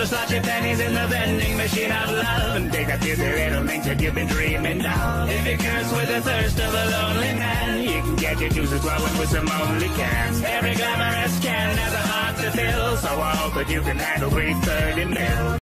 So slot your pennies in the vending machine of love and take a few little things that you've been dreaming of. If you curse with the thirst of a lonely man, you can get your juices flowing with some only cans. Every glamorous can has a heart to fill, so I hope that you can handle 330 men.